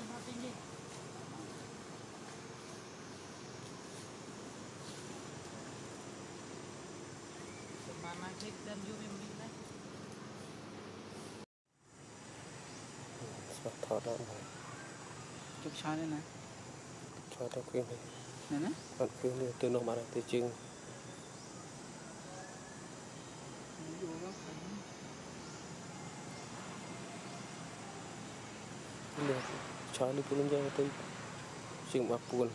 đi hoa thích đơn vô mình đi đấy sắp thọ đó chụp sao đây này cho tao khuyên này này nè bạn khuyên này từ nó mà là từ chừng Thank you. jani pulun itu sing mabun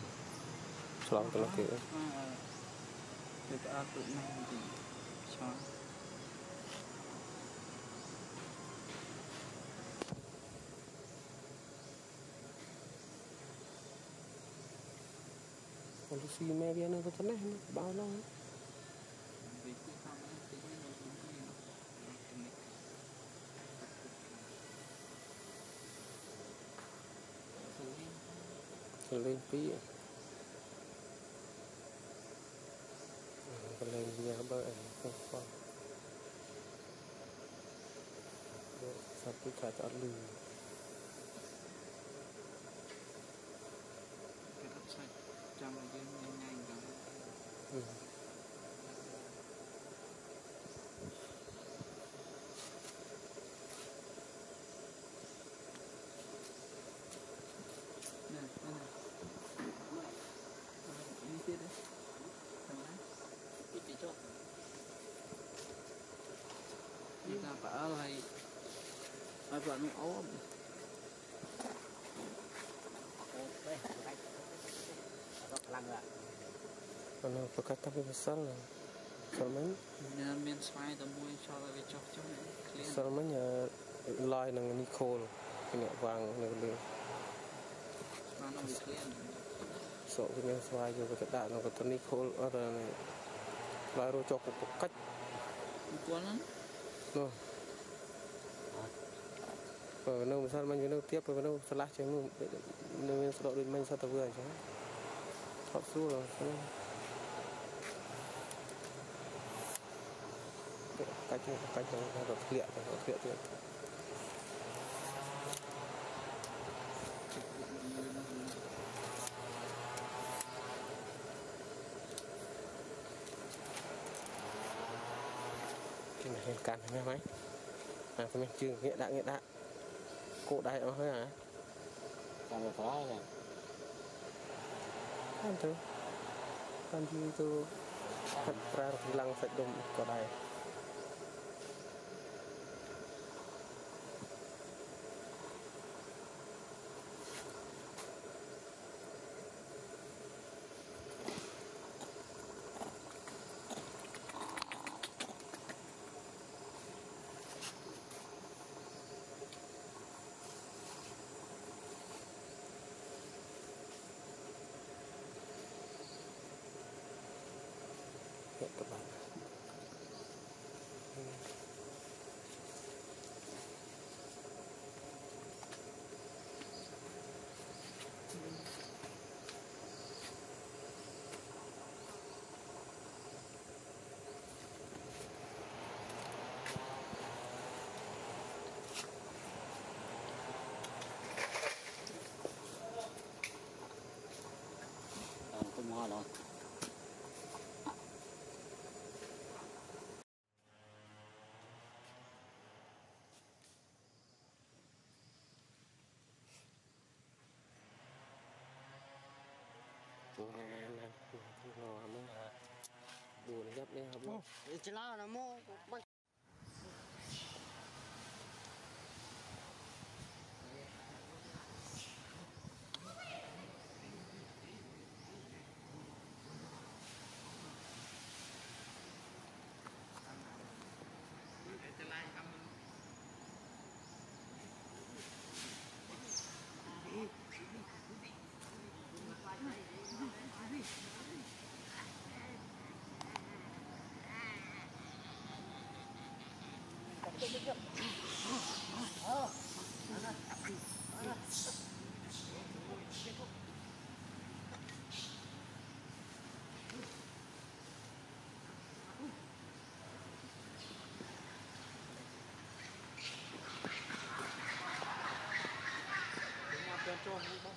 selamat lagi itu nanti. Kalau si Mary anak tenang, balong. ก็เล่นเปี้ยก็เลยนเบี้ยบ้าอ็ไก็ฟังสัตว์ที่ขาดอัลลื ឲ្យគាត់នោះអូមអូបេះបាច់ដល់ខ្លាំងហ្នឹងប៉ុន្តែប្រកាសថាវាមិនសិលសិលមិញញ៉ាំមានស្វាយតែមួយចោលឲ្យវាចុះចុះឃ្លៀនសិលមិញឡាយនឹងនីកូលអ្នកវាងនៅលើស្មានអូឃ្លៀនសក់វាស្វាយយកទៅដាក់នៅកន្ទនីកូលអត់ឡាយរੋចុះពុកកាច់មិនគួរណានោះ បើនៅម្សិលមិញវានៅទៀតបើនៅឆ្លាស់ជាងនោះនៅមានស្រកដូចមិញសតទៅវាអញ្ចឹងថតស្រួលហ្នឹងកាច់កាច់ទៅរត់ធ្លាក់ទៅរត់ធ្លាក់ទៀត cái này hiện cạn nghe máy à cái mình chưa nghĩa គោដែរអស់ហើយអាតាមវាប្រើហ្នឹងតាមទៅតាមយូរទៅប្រើកម្លាំងសាច់ដុំក៏ដែរ nhỏ thôi buồn gấp đây hả bố? Chỉ là nó mua, bắt Don't move on.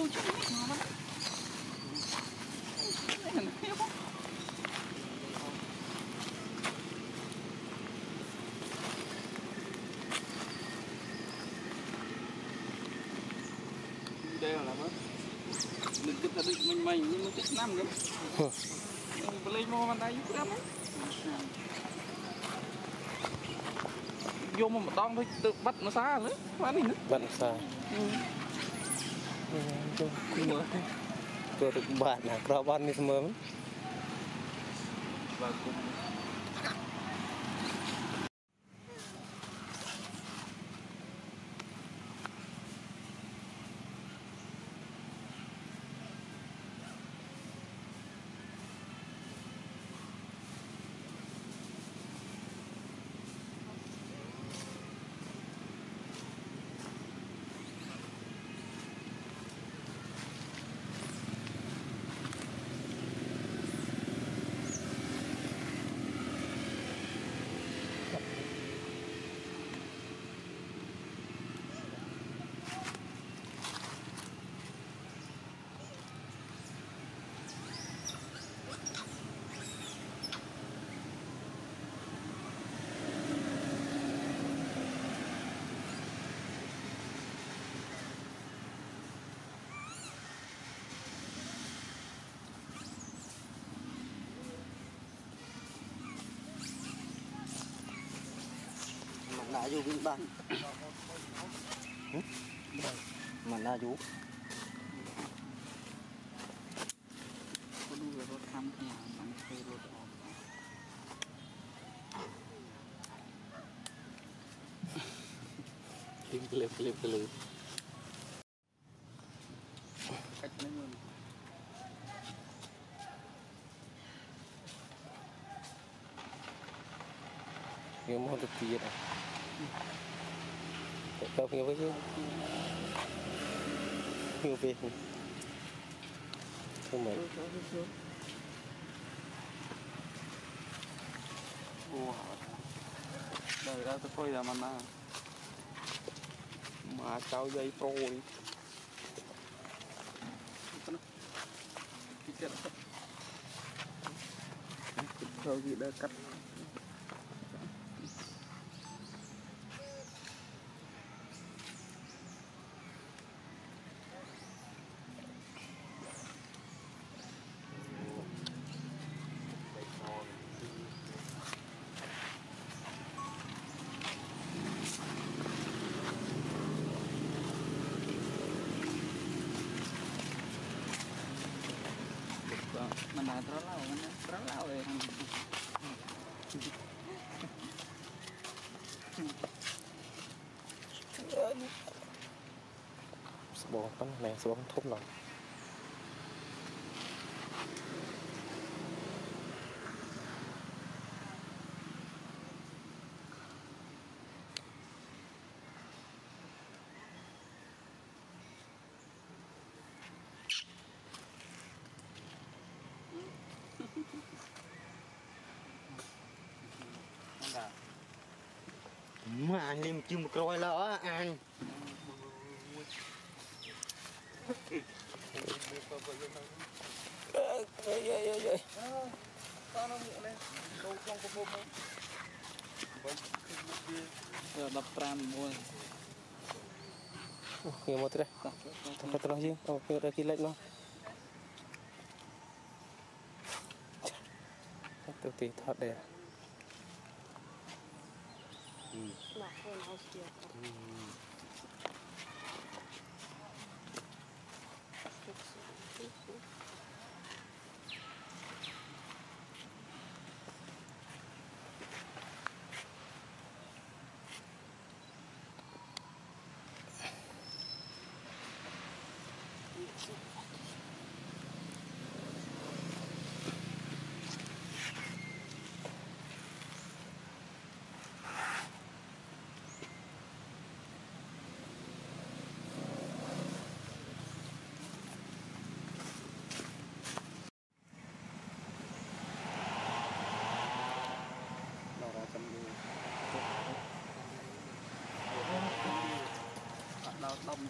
មិនគិតថាដូចមិញមិញមិនគិតឆ្នាំទេប្លេងមកមិនដៃយូរណាស់យកមកម្ដងទៅបាត់មួយសាលើបាននេះបាត់មួយសា ទៅគួរទៅរកបានអាក្របបាននេះស្មើបាទគុំ นาอยู่บินบ้า bị bắn mà อยู่ดูรถทำอย่งมันเคยรถออกลิบลิบลิบลิบกัดไม่มือเงี้ยปีอะ Không hiểu chứ. Hiểu về. Không mệt. Wow. Đây ra tôi coi là mà mà cháu dây pro đi. Cái kia. Thôi thì đã cắt ស្បងប៉ុណ្ណេះស្បងធំណា mà anh liêm chưa một rồi lỡ anh. Ơi ơi ơi ơi tao nó mụ lên đâu trong có bơm không rồi đập tram mua. Nghe một ờ, cái đấy thật thật chứ ông kia đây kia lệnh nó tôi tì thật đẹp. まあ、こう直しやった。他不